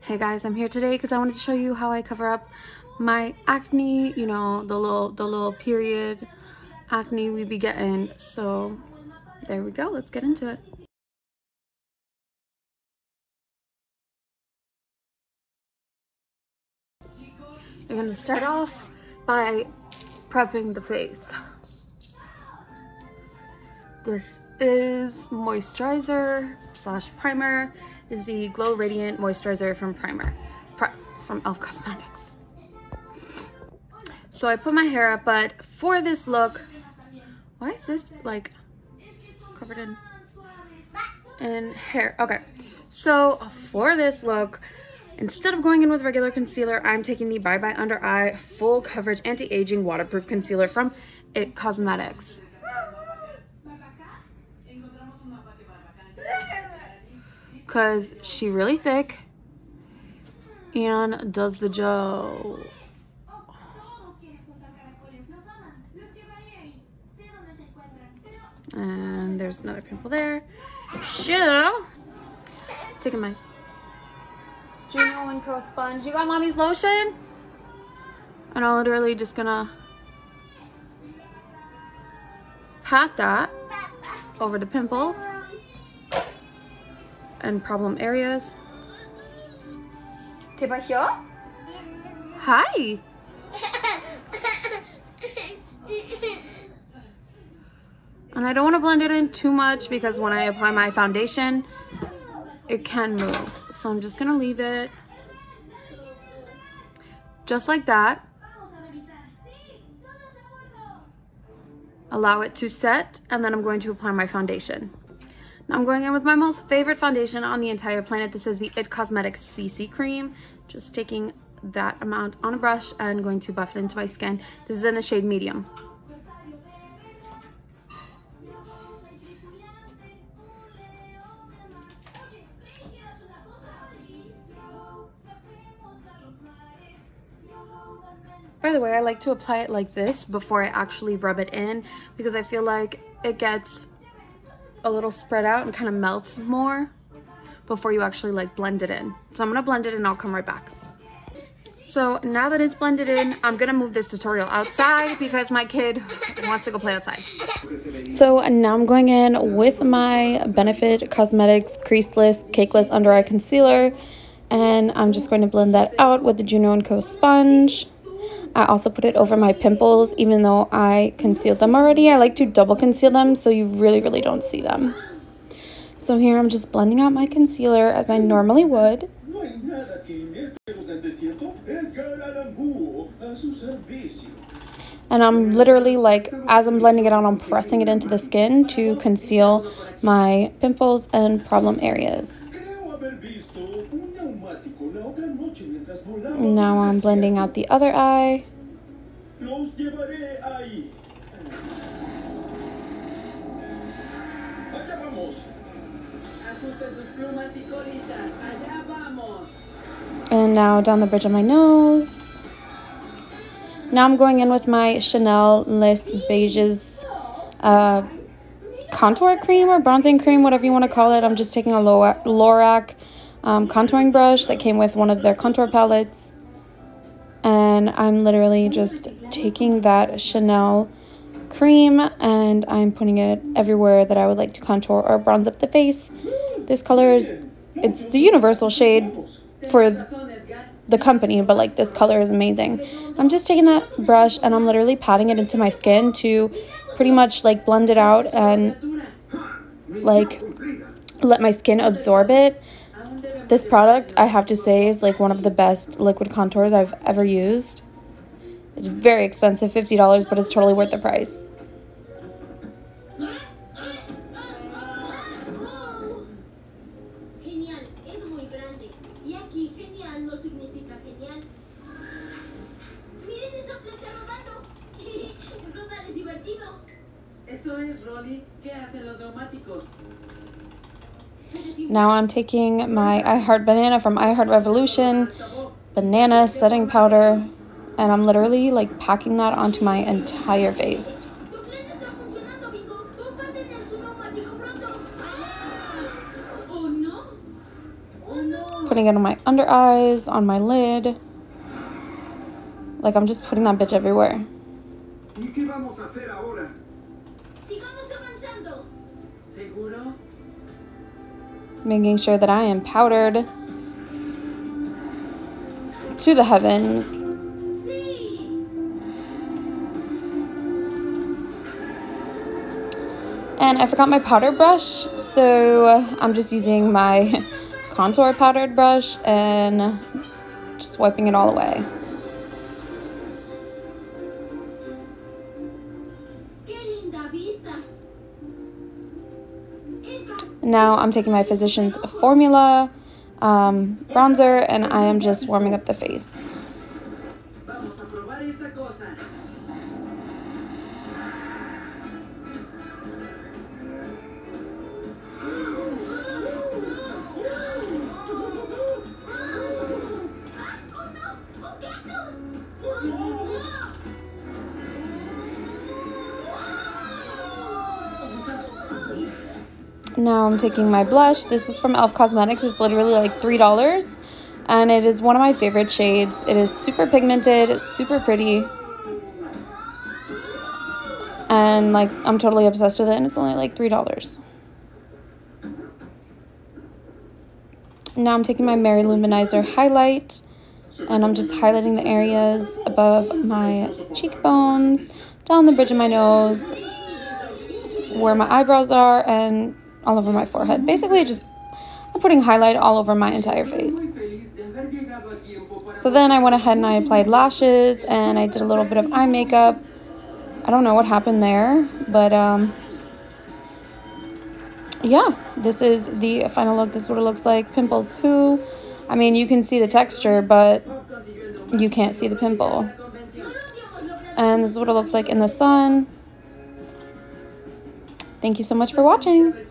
Hey guys, I'm here today because I wanted to show you how I cover up my acne, you know, the little the little period acne we be getting. So there we go, let's get into it. We're gonna start off by prepping the face. This is moisturizer slash primer is the Glow Radiant Moisturizer from Primer, Pri from e.l.f. Cosmetics. So I put my hair up, but for this look, why is this like covered in, in hair? Okay, so for this look, instead of going in with regular concealer, I'm taking the Bye Bye Under Eye Full Coverage Anti-Aging Waterproof Concealer from IT Cosmetics. Because she really thick and does the job. And there's another pimple there. So, taking my Juno & Co. sponge. You got mommy's lotion? And I'm literally just gonna pat that over the pimples and problem areas. Hi. And I don't want to blend it in too much because when I apply my foundation, it can move. So I'm just going to leave it just like that. Allow it to set and then I'm going to apply my foundation. I'm going in with my most favorite foundation on the entire planet. This is the IT Cosmetics CC Cream. Just taking that amount on a brush and going to buff it into my skin. This is in the shade medium. By the way, I like to apply it like this before I actually rub it in because I feel like it gets a little spread out and kind of melts more before you actually like blend it in. So I'm gonna blend it and I'll come right back. So now that it's blended in, I'm gonna move this tutorial outside because my kid wants to go play outside. So now I'm going in with my Benefit Cosmetics Creaseless Cakeless Under Eye Concealer and I'm just going to blend that out with the Juno & Co sponge. I also put it over my pimples even though I concealed them already. I like to double conceal them so you really, really don't see them. So here I'm just blending out my concealer as I normally would. And I'm literally like, as I'm blending it out, I'm pressing it into the skin to conceal my pimples and problem areas. Now I'm blending out the other eye. And now down the bridge of my nose. Now I'm going in with my Chanel Les Beiges uh, contour cream or bronzing cream, whatever you want to call it. I'm just taking a Lorac um, contouring brush that came with one of their contour palettes. And I'm literally just taking that Chanel cream and I'm putting it everywhere that I would like to contour or bronze up the face. This color is, it's the universal shade for the company, but like this color is amazing. I'm just taking that brush and I'm literally patting it into my skin to pretty much like blend it out and like let my skin absorb it this product, I have to say, is like one of the best liquid contours I've ever used. It's very expensive, $50, but it's totally worth the price. Eso es, Rolly. ¿Qué hacen los neumáticos? Now I'm taking my I Heart Banana from I Heart Revolution banana setting powder and I'm literally like packing that onto my entire face. putting it on my under eyes, on my lid. Like I'm just putting that bitch everywhere. ¿Y qué vamos a hacer ahora? Sigamos avanzando. ¿Seguro? Making sure that I am powdered to the heavens. And I forgot my powder brush, so uh, I'm just using my contour powdered brush and just wiping it all away. Now I'm taking my Physicians Formula um, bronzer and I am just warming up the face. Now I'm taking my blush. This is from e.l.f. Cosmetics. It's literally like $3. And it is one of my favorite shades. It is super pigmented, super pretty. And like, I'm totally obsessed with it. And it's only like $3. Now I'm taking my Mary-Lou Manizer highlight. And I'm just highlighting the areas above my cheekbones, down the bridge of my nose, where my eyebrows are, and all over my forehead. Basically, just I'm putting highlight all over my entire face. So then I went ahead and I applied lashes and I did a little bit of eye makeup. I don't know what happened there, but um yeah, this is the final look. This is what it looks like. Pimples who? I mean, you can see the texture, but you can't see the pimple. And this is what it looks like in the sun. Thank you so much for watching.